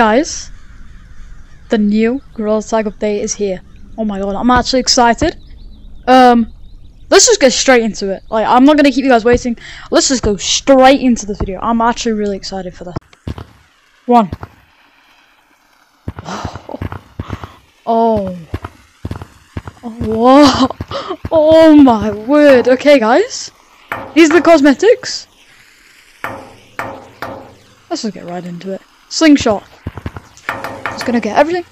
Guys, the new Gorilla Tag update is here. Oh my god, I'm actually excited. Um, let's just get straight into it. Like, I'm not gonna keep you guys waiting. Let's just go straight into the video. I'm actually really excited for this. One. Oh. Oh, whoa. Oh my word. Okay, guys. These are the cosmetics. Let's just get right into it. Slingshot. Just gonna get everything.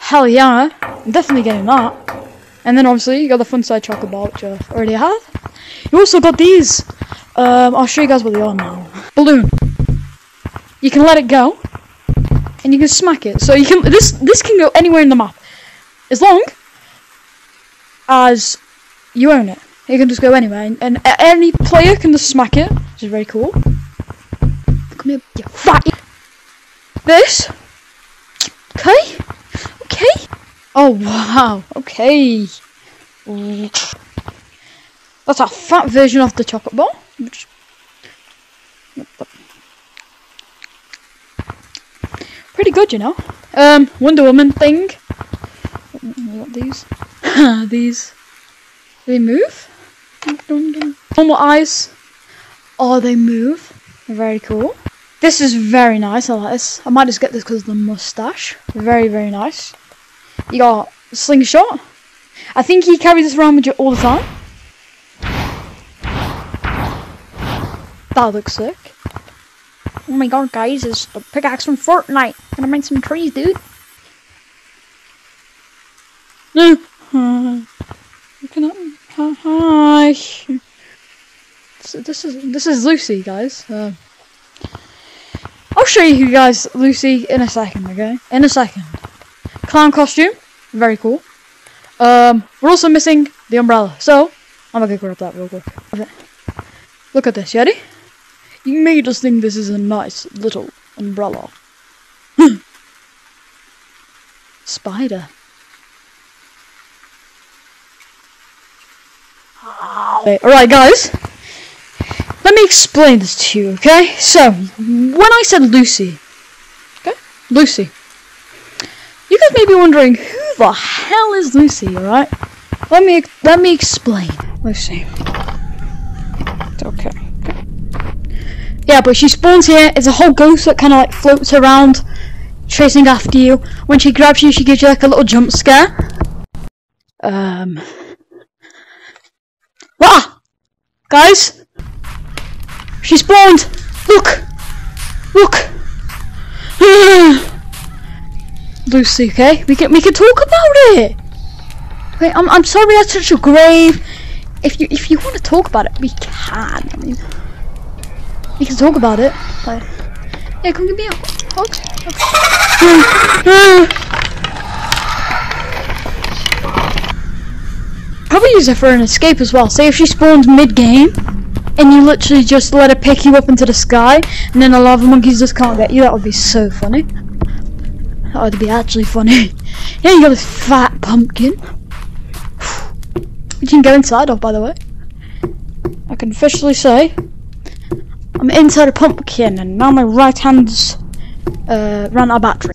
Hell yeah. I'm definitely getting that. And then obviously you got the fun side chocolate bar, which I already have. You also got these. Um, I'll show you guys what they are now. Balloon. You can let it go, and you can smack it. So you can this this can go anywhere in the map, as long as you own it. It can just go anywhere, and, any player can just smack it, which is very cool. Come here, you fat. This. Okay. Okay. Oh wow. Okay. That's a fat version of the chocolate bar. Pretty good, you know. Um, Wonder Woman thing. What these? these. They move. Normal eyes. Oh, they move. Very cool. This is very nice. I like this. I might just get this because of the mustache. Very, very nice. You got slingshot. I think he carries this around with you all the time. That looks sick. Oh my god, guys, it's the pickaxe from Fortnite. Gonna make some trees, dude. No. Hi. This is this is Lucy, guys. Uh, I'll show you guys Lucy in a second, okay? In a second. Clown costume, very cool. Um, we're also missing the umbrella, so I'm gonna grab that real quick. Look at this, ready? You may just think this is a nice little umbrella. Spider. Alright guys, let me explain this to you, okay? So, when I said Lucy, okay, Lucy, you guys may be wondering, who the hell is Lucy, alright? Let me, let me explain. Lucy. It's Okay. Yeah, but she spawns here. It's a whole ghost that kind of like floats around, chasing after you. When she grabs you, she gives you like a little jump scare. Um. Ah! Guys! She spawned! Look! Look! Lucy, okay? We can we can talk about it. Okay, I'm I'm sorry that's such a grave. If you if you want to talk about it, we can. I mean. We can talk about it. But yeah, come give me a hug. Probably use it for an escape as well. Say if she spawns mid-game, and you literally just let her pick you up into the sky, and then the lava monkeys just can't get you. That would be so funny. That would be actually funny. yeah, you got this fat pumpkin. Which you can go inside of, by the way. I can officially say I'm inside a pumpkin and now my right hand's uh, ran out of battery.